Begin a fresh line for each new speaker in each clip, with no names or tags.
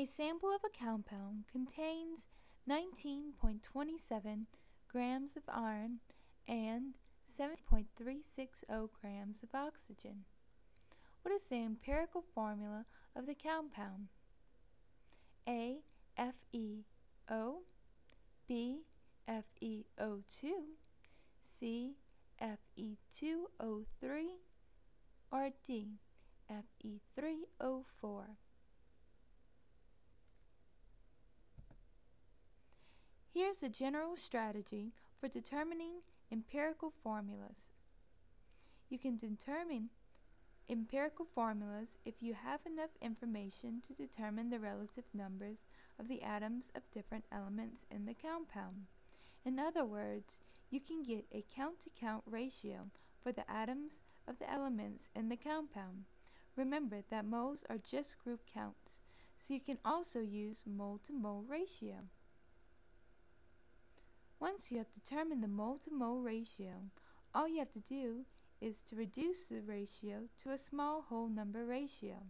A sample of a compound contains 19.27 grams of iron and 7.360 grams of oxygen. What is the empirical formula of the compound? A FeO, B FeO2, C Fe2O3, or D Fe3O4. Here's a general strategy for determining empirical formulas. You can determine empirical formulas if you have enough information to determine the relative numbers of the atoms of different elements in the compound. In other words, you can get a count-to-count -count ratio for the atoms of the elements in the compound. Remember that moles are just group counts, so you can also use mole-to-mole -mole ratio. Once you have determined the mole-to-mole -mole ratio, all you have to do is to reduce the ratio to a small whole number ratio.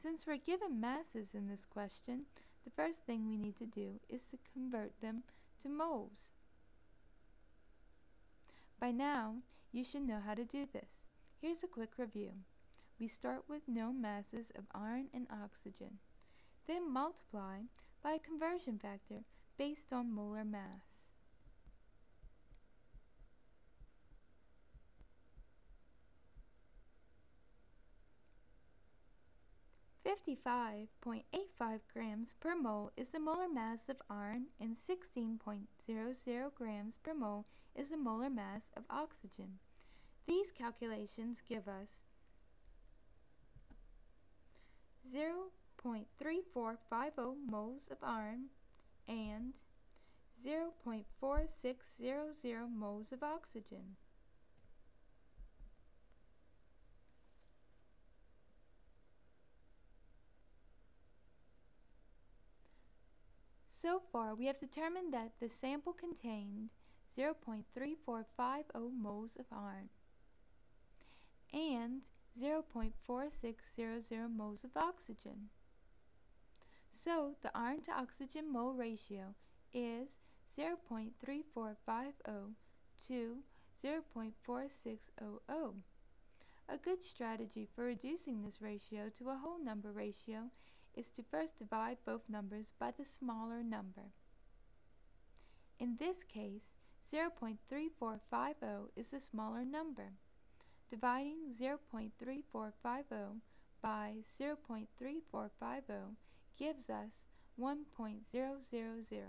Since we're given masses in this question, the first thing we need to do is to convert them to moles. By now, you should know how to do this. Here's a quick review. We start with known masses of iron and oxygen, then multiply by a conversion factor based on molar mass. 55.85 grams per mole is the molar mass of iron and 16.00 grams per mole is the molar mass of oxygen. These calculations give us 0.3450 moles of iron and 0.4600 moles of oxygen. So far, we have determined that the sample contained 0.3450 moles of iron and 0.4600 moles of oxygen. So, the iron to oxygen mole ratio is 0.3450 to 0.4600. A good strategy for reducing this ratio to a whole number ratio is to first divide both numbers by the smaller number. In this case, 0.3450 is the smaller number. Dividing 0.3450 by 0.3450 gives us 1.000.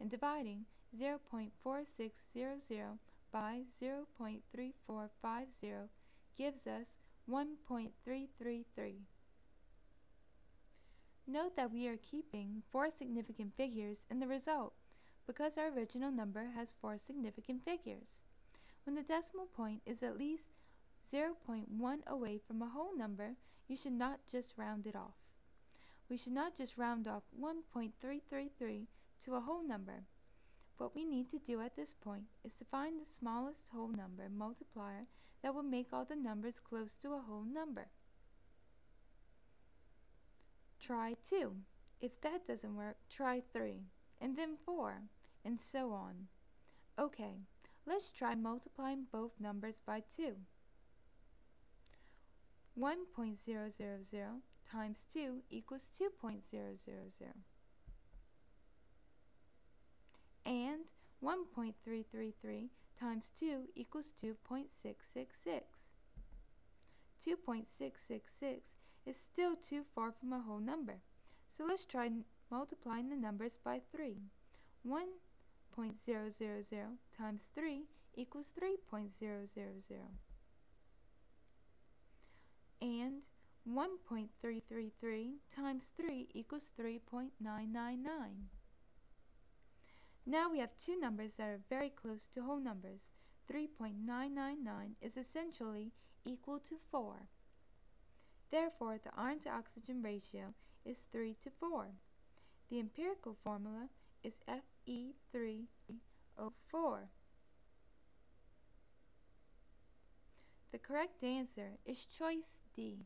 And dividing 0.4600 by 0.3450 gives us 1.333. Note that we are keeping four significant figures in the result because our original number has four significant figures. When the decimal point is at least 0.1 away from a whole number, you should not just round it off. We should not just round off 1.333 to a whole number. What we need to do at this point is to find the smallest whole number multiplier that will make all the numbers close to a whole number. Try 2. If that doesn't work, try 3, and then 4, and so on. Okay, let's try multiplying both numbers by 2. 1.000 times 2 equals 2.000. And 1.333 times 2 equals 2.666. 2.666 is still too far from a whole number. So let's try multiplying the numbers by 3. 1.000 times 3 equals 3.000. And 1.333 times 3 equals 3.999. Now we have two numbers that are very close to whole numbers. 3.999 is essentially equal to 4. Therefore, the iron to oxygen ratio is 3 to 4. The empirical formula is Fe3O4. The correct answer is choice D.